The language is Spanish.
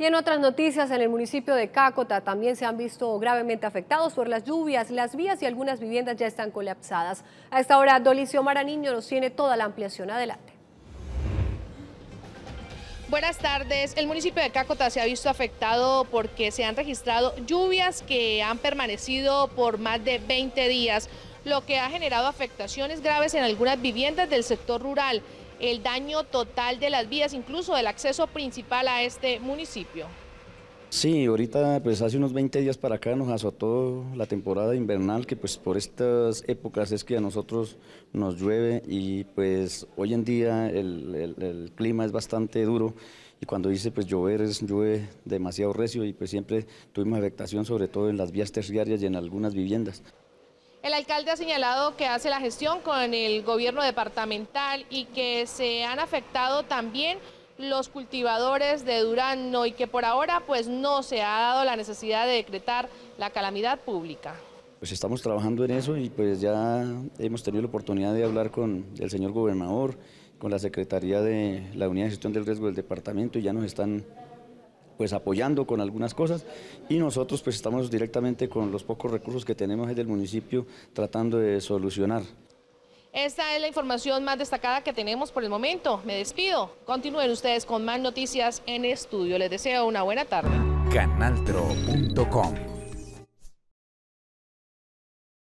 Y en otras noticias, en el municipio de Cácota también se han visto gravemente afectados por las lluvias. Las vías y algunas viviendas ya están colapsadas. A esta hora, Dolicio Maraniño nos tiene toda la ampliación. Adelante. Buenas tardes. El municipio de Cácota se ha visto afectado porque se han registrado lluvias que han permanecido por más de 20 días, lo que ha generado afectaciones graves en algunas viviendas del sector rural el daño total de las vías, incluso del acceso principal a este municipio. Sí, ahorita pues hace unos 20 días para acá nos azotó la temporada invernal que pues por estas épocas es que a nosotros nos llueve y pues hoy en día el, clima es bastante duro y cuando dice pues llover es llueve demasiado recio y pues siempre tuvimos afectación sobre todo en las vías terciarias y en algunas viviendas. El alcalde ha señalado que hace la gestión con el gobierno departamental y que se han afectado también los cultivadores de Durano y que por ahora pues no se ha dado la necesidad de decretar la calamidad pública. Pues estamos trabajando en eso y pues ya hemos tenido la oportunidad de hablar con el señor gobernador, con la Secretaría de la Unidad de Gestión del Riesgo del Departamento y ya nos están pues apoyando con algunas cosas y nosotros pues estamos directamente con los pocos recursos que tenemos del municipio tratando de solucionar. Esta es la información más destacada que tenemos por el momento. Me despido. Continúen ustedes con más noticias en estudio. Les deseo una buena tarde. Canaltro.com